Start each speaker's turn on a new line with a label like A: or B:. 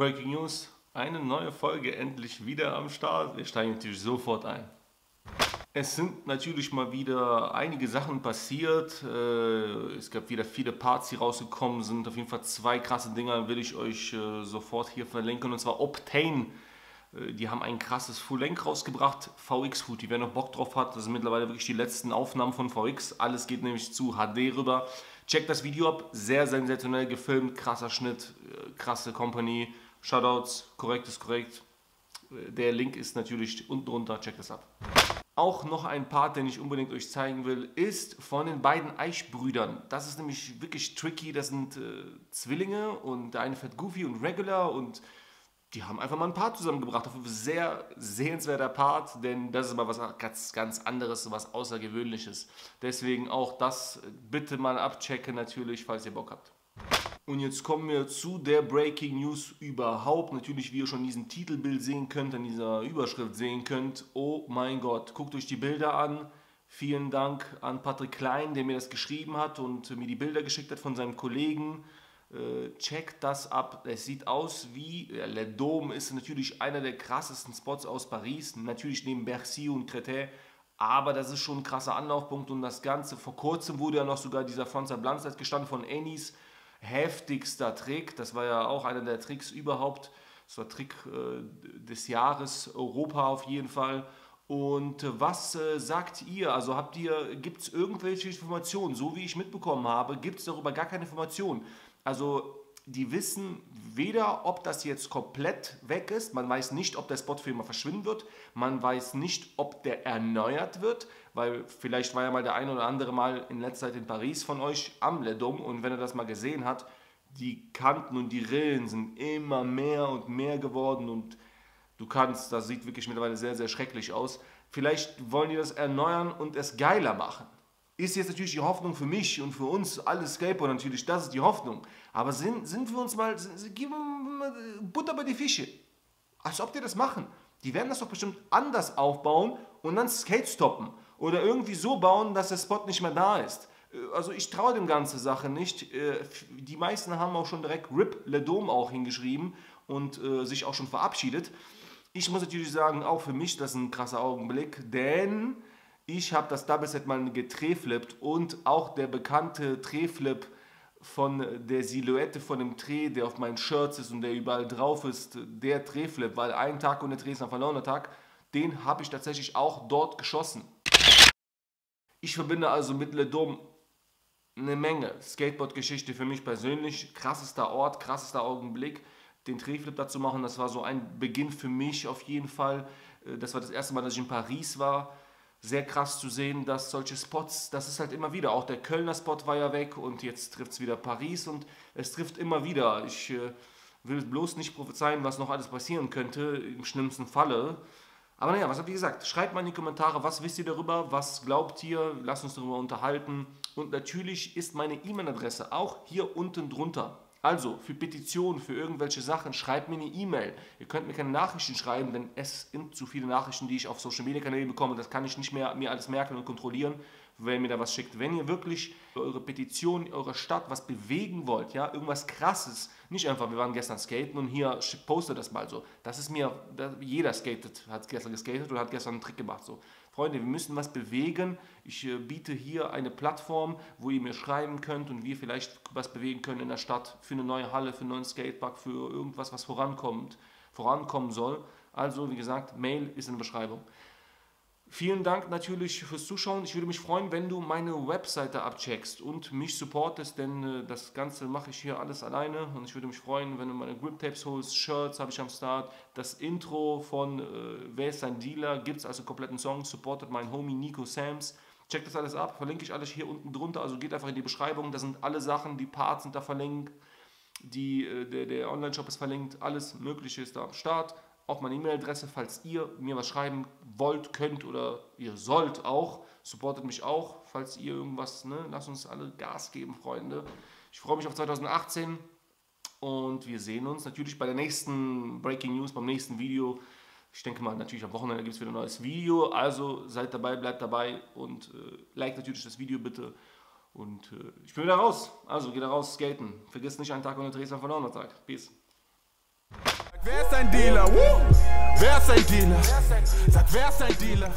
A: Breaking News, eine neue Folge endlich wieder am Start. Wir steigen natürlich sofort ein. Es sind natürlich mal wieder einige Sachen passiert. Äh, es gab wieder viele Parts, die rausgekommen sind. Auf jeden Fall zwei krasse Dinger will ich euch äh, sofort hier verlinken. Und zwar Optane. Äh, die haben ein krasses Full-Length rausgebracht. VX Food, die wer noch Bock drauf hat, das sind mittlerweile wirklich die letzten Aufnahmen von VX. Alles geht nämlich zu HD rüber. Checkt das Video ab, sehr sensationell gefilmt, krasser Schnitt, krasse Company, Shoutouts, korrekt ist korrekt. Der Link ist natürlich unten drunter, checkt das ab. Auch noch ein Part, den ich unbedingt euch zeigen will, ist von den beiden Eichbrüdern. Das ist nämlich wirklich tricky, das sind äh, Zwillinge und der eine fährt Goofy und Regular und die haben einfach mal ein Part zusammengebracht. Auf ein sehr sehenswerter Part, denn das ist mal was ganz, ganz anderes, was Außergewöhnliches. Deswegen auch das bitte mal abchecken, natürlich, falls ihr Bock habt. Und jetzt kommen wir zu der Breaking News überhaupt. Natürlich, wie ihr schon diesen Titelbild sehen könnt, an dieser Überschrift sehen könnt. Oh mein Gott, guckt euch die Bilder an. Vielen Dank an Patrick Klein, der mir das geschrieben hat und mir die Bilder geschickt hat von seinem Kollegen. Äh, checkt das ab. Es sieht aus wie, Le Dôme ist natürlich einer der krassesten Spots aus Paris, natürlich neben Bercy und Créteil, aber das ist schon ein krasser Anlaufpunkt und das Ganze, vor kurzem wurde ja noch sogar dieser Frontier Blanzheit gestanden von Ennis, heftigster Trick, das war ja auch einer der Tricks überhaupt, das war Trick äh, des Jahres, Europa auf jeden Fall. Und äh, was äh, sagt ihr? Also habt ihr, gibt es irgendwelche Informationen? So wie ich mitbekommen habe, gibt es darüber gar keine Informationen. Also die wissen weder, ob das jetzt komplett weg ist, man weiß nicht, ob der Spot für immer verschwinden wird, man weiß nicht, ob der erneuert wird, weil vielleicht war ja mal der ein oder andere Mal in letzter Zeit in Paris von euch am Ledom und wenn er das mal gesehen hat, die Kanten und die Rillen sind immer mehr und mehr geworden und du kannst, das sieht wirklich mittlerweile sehr, sehr schrecklich aus. Vielleicht wollen die das erneuern und es geiler machen ist jetzt natürlich die Hoffnung für mich und für uns, alle Skateboarder natürlich, das ist die Hoffnung. Aber sind, sind wir uns mal, sind, geben Butter bei die Fische. Als ob die das machen. Die werden das doch bestimmt anders aufbauen und dann Skate stoppen. Oder irgendwie so bauen, dass der Spot nicht mehr da ist. Also ich traue dem ganze Sache nicht. Äh, die meisten haben auch schon direkt RIP Le Dome auch hingeschrieben und äh, sich auch schon verabschiedet. Ich muss natürlich sagen, auch für mich das ist ein krasser Augenblick, denn ich habe das Double Set mal getreflippt und auch der bekannte Treflip von der Silhouette von dem Dreh, der auf meinen Shirts ist und der überall drauf ist, der Drehflip, weil ein Tag ohne Dreh ist ein verlorener Tag, den habe ich tatsächlich auch dort geschossen. Ich verbinde also mit Le Dom eine Menge Skateboard-Geschichte für mich persönlich, krassester Ort, krassester Augenblick. Den Drehflip dazu machen, das war so ein Beginn für mich auf jeden Fall. Äh, das war das erste Mal, dass ich in Paris war sehr krass zu sehen, dass solche Spots, das ist halt immer wieder, auch der Kölner Spot war ja weg und jetzt trifft es wieder Paris und es trifft immer wieder. Ich äh, will bloß nicht prophezeien, was noch alles passieren könnte, im schlimmsten Falle. Aber naja, was habt ihr gesagt? Schreibt mal in die Kommentare, was wisst ihr darüber, was glaubt ihr, lasst uns darüber unterhalten. Und natürlich ist meine E-Mail-Adresse auch hier unten drunter. Also, für Petitionen, für irgendwelche Sachen, schreibt mir eine E-Mail. Ihr könnt mir keine Nachrichten schreiben, denn es sind zu viele Nachrichten, die ich auf Social Media Kanälen bekomme. Das kann ich nicht mehr mir alles merken und kontrollieren, wer mir da was schickt. Wenn ihr wirklich eure Petition, eure Stadt was bewegen wollt, ja, irgendwas krasses, nicht einfach, wir waren gestern skaten und hier postet das mal so. Das ist mir, jeder skatet, hat gestern geskatet oder hat gestern einen Trick gemacht. So. Freunde, wir müssen was bewegen. Ich äh, biete hier eine Plattform, wo ihr mir schreiben könnt und wir vielleicht was bewegen können in der Stadt für eine neue Halle, für einen neuen Skatepark, für irgendwas, was vorankommt, vorankommen soll. Also, wie gesagt, Mail ist in der Beschreibung. Vielen Dank natürlich fürs Zuschauen. Ich würde mich freuen, wenn du meine Webseite abcheckst und mich supportest, denn äh, das Ganze mache ich hier alles alleine und ich würde mich freuen, wenn du meine Grip Tapes holst, Shirts habe ich am Start, das Intro von äh, Wer ist dein Dealer gibt es als kompletten Song, supportet mein Homie Nico Sams. Checkt das alles ab, verlinke ich alles hier unten drunter, also geht einfach in die Beschreibung, da sind alle Sachen, die Parts sind da verlinkt, die, äh, der, der Online-Shop ist verlinkt, alles mögliche ist da am Start auch meine E-Mail-Adresse, falls ihr mir was schreiben wollt, könnt oder ihr sollt auch. Supportet mich auch, falls ihr irgendwas, ne? Lasst uns alle Gas geben, Freunde. Ich freue mich auf 2018 und wir sehen uns natürlich bei der nächsten Breaking News, beim nächsten Video. Ich denke mal, natürlich am Wochenende gibt es wieder ein neues Video. Also seid dabei, bleibt dabei und äh, like natürlich das Video bitte. Und äh, ich bin wieder raus. Also geht raus, skaten. Vergesst nicht einen Tag ohne Dresden verlorener Tag. Peace.
B: Wer ist ein Dealer? Woo! Wer ist ein Dealer? Sag, wer ist ein Dealer?